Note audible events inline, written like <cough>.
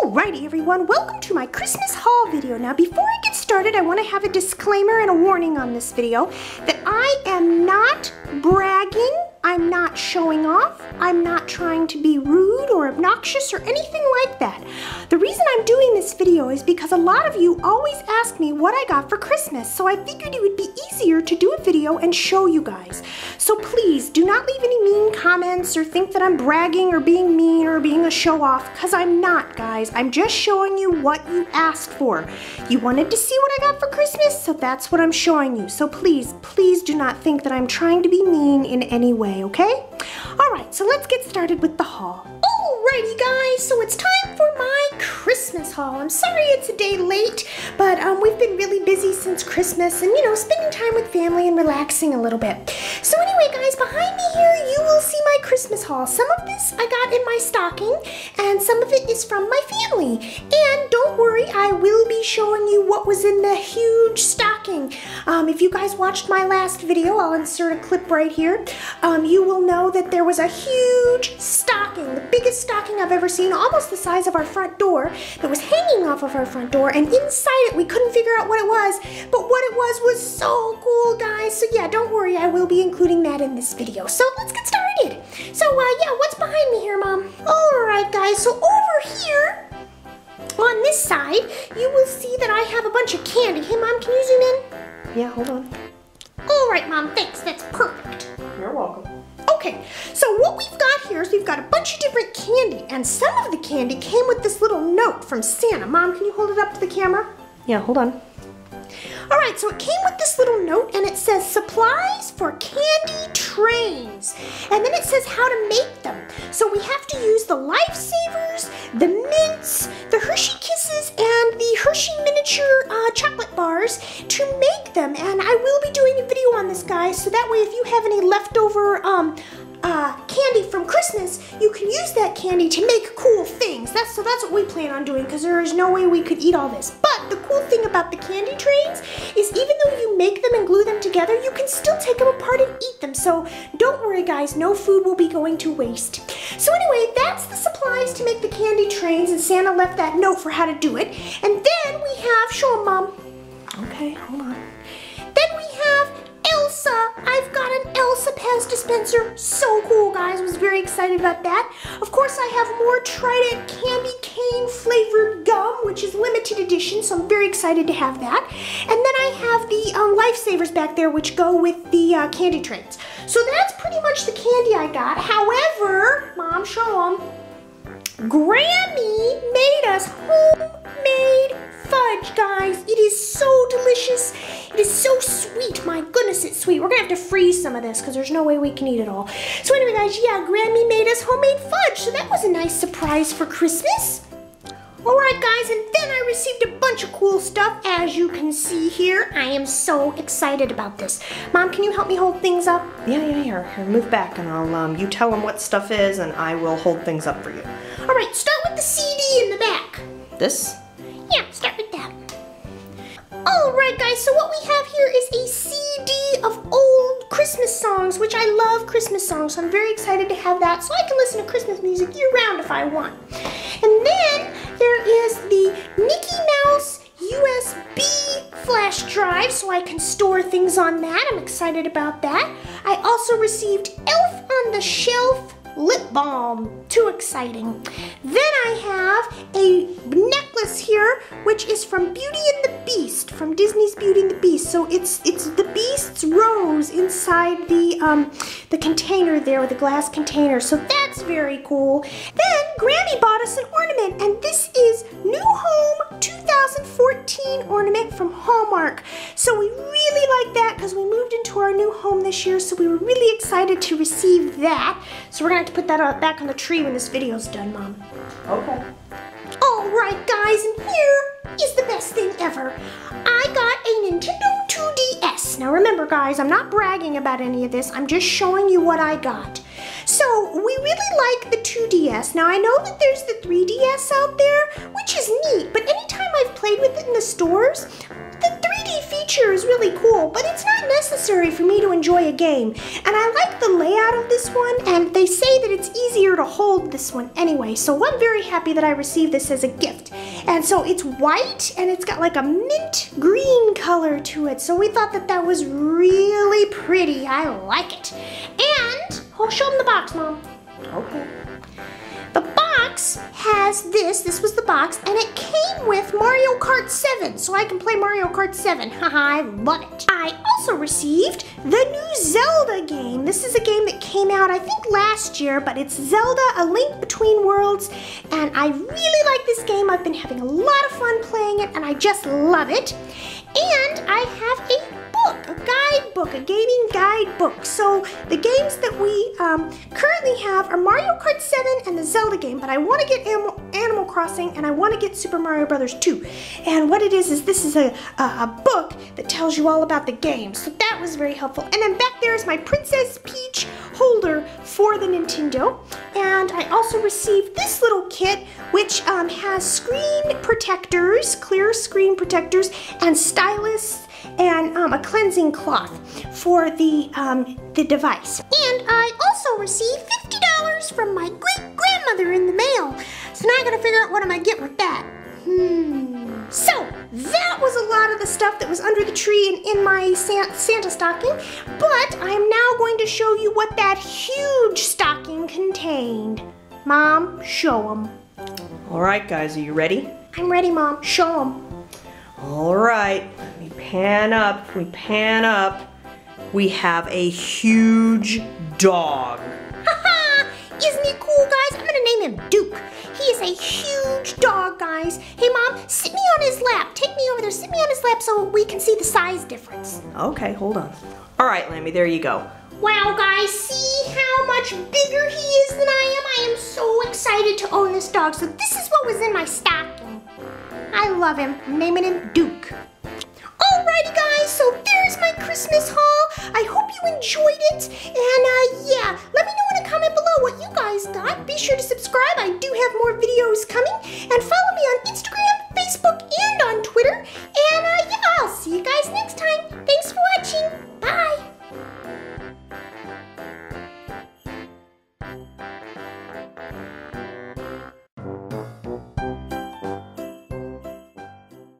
Alrighty everyone, welcome to my Christmas haul video. Now before I get started, I want to have a disclaimer and a warning on this video that I am not bragging I'm not showing off. I'm not trying to be rude or obnoxious or anything like that. The reason I'm doing this video is because a lot of you always ask me what I got for Christmas, so I figured it would be easier to do a video and show you guys. So please, do not leave any mean comments or think that I'm bragging or being mean or being a show off, because I'm not, guys. I'm just showing you what you asked for. You wanted to see what I got for Christmas, so that's what I'm showing you. So please, please do not think that I'm trying to be mean in any way okay? All right, so let's get started with the haul. Alrighty guys, so it's time for my Christmas haul. I'm sorry it's a day late, but um, we've been really busy since Christmas and, you know, spending time with family and relaxing a little bit. So anyway guys, behind Christmas haul. Some of this I got in my stocking and some of it is from my family. And don't worry, I will be showing you what was in the huge stocking. Um, if you guys watched my last video, I'll insert a clip right here. Um, you will know that there was a huge stocking, the biggest stocking I've ever seen, almost the size of our front door, that was hanging off of our front door, and inside it we couldn't figure out what it was, but what it was was so cool, guys. So yeah, don't worry, I will be including that in this video. So let's get started. So uh, yeah, what's behind me here, Mom? All right, guys, so over here, on this side, you will see that I have a bunch of candy. Hey, Mom, can you zoom in? Yeah, hold on. All right, Mom, thanks. That's perfect. You're welcome. Okay, so what we've got here is we've got a bunch of different candy, and some of the candy came with this little note from Santa. Mom, can you hold it up to the camera? Yeah, hold on. All right, so it came with this little note and it says supplies for candy trains. And then it says how to make them. So we have to use the lifesavers, the mints, the Hershey Kisses, and the Hershey miniature uh, chocolate bars to make them. And I will be doing a video on this, guys, so that way if you have any leftover um, uh, candy from Christmas, you can use that candy to make cool so that's what we plan on doing because there is no way we could eat all this. But the cool thing about the candy trains is even though you make them and glue them together, you can still take them apart and eat them. So don't worry guys, no food will be going to waste. So anyway, that's the supplies to make the candy trains and Santa left that note for how to do it. And then we have, show them mom. Okay, hold on. Elsa. I've got an Elsa Pez dispenser. So cool, guys. Was very excited about that. Of course, I have more Trident candy cane flavored gum, which is limited edition, so I'm very excited to have that. And then I have the um, Lifesavers back there, which go with the uh, candy trains. So that's pretty much the candy I got. However, Mom, show them. Grammy made us homemade fudge, guys. It is so delicious. It is so sweet. My goodness, it's sweet. We're gonna have to freeze some of this because there's no way we can eat it all. So anyway, guys, yeah, Grammy made us homemade fudge. So that was a nice surprise for Christmas. All right, guys, and then I received a bunch of cool stuff. As you can see here, I am so excited about this. Mom, can you help me hold things up? Yeah, yeah, here. Here, move back and I'll, um, you tell them what stuff is and I will hold things up for you. All right, start with the CD in the back. This? Yeah, start with that. All right, guys, so what we have here is a CD of old Christmas songs, which I love Christmas songs, so I'm very excited to have that so I can listen to Christmas music year-round if I want. And then there is the Mickey Mouse USB flash drive so I can store things on that. I'm excited about that. I also received Elf on the Shelf lip balm. Too exciting. Then I have a necklace here, which is from Beauty and the Beast, from Disney's Beauty and the Beast. So it's it's the Beast's rose inside the um, the container there, with the glass container. So that's very cool. Then Grammy bought us an ornament, and this is New Home 2014 ornament from Hallmark. So we really like that because we moved into our new home this year, so we were really excited to receive that. So we're gonna have to put that uh, back on the tree when this video's done, Mom. Okay. All right, guys, and here is the best thing ever. I got a Nintendo 2DS. Now remember, guys, I'm not bragging about any of this. I'm just showing you what I got. So we really like the 2DS. Now I know that there's the 3DS out there, which is neat, but anytime I've played with it in the stores, the 3D feature is really cool, but it's not necessary for me to enjoy a game. And I like the layout of this one, and they say that it's easier to hold this one anyway, so I'm very happy that I received this as a gift. And so it's white, and it's got like a mint green color to it, so we thought that that was really pretty. I like it. And, I'll show them the box, Mom. Okay. The box has this, this was the box, and it came with Mario Kart 7, so I can play Mario Kart 7. <laughs> Haha, I love it. I also received the new Zelda game. This is a game that came out, I think, last year, but it's Zelda A Link Between Worlds, and I really like this game. I've been having a lot of fun playing it, and I just love it. And I have a book, a guidebook, a gaming guidebook. So the games that we um, currently have are Mario Kart 7 and the Zelda game, but I want to get Animal, Animal Crossing and I want to get Super Mario Brothers 2. And what it is, is this is a, a, a book that tells you all about the games. So that was very helpful. And then back there is my Princess Peach holder for the Nintendo. And I also received this little kit, which um, has screen protectors, clear screen protectors, and stylus and um, a cleansing cloth for the, um, the device. And I also received $50 from my great grandmother in the mail. So now I gotta figure out what I'm gonna get with that. Hmm. So that was a lot of the stuff that was under the tree and in my Santa stocking, but I am now going to show you what that huge stocking contained. Mom, show them. All right, guys, are you ready? I'm ready, Mom. Show them. All right, let me pan up, we pan up. We have a huge dog. Isn't he cool, guys? I'm gonna name him Duke. He is a huge dog, guys. Hey, Mom, sit me on his lap. Take me over there, sit me on his lap so we can see the size difference. Okay, hold on. All right, Lambie, there you go. Wow, guys, see how much bigger he is than I am? I am so excited to own this dog. So this is what was in my stocking. I love him. I'm naming him Duke. Alrighty guys, so there's my Christmas haul. I hope you enjoyed it. And uh, yeah, let me know in a comment below what you guys got. Be sure to subscribe. I do have more videos coming. And follow me on Instagram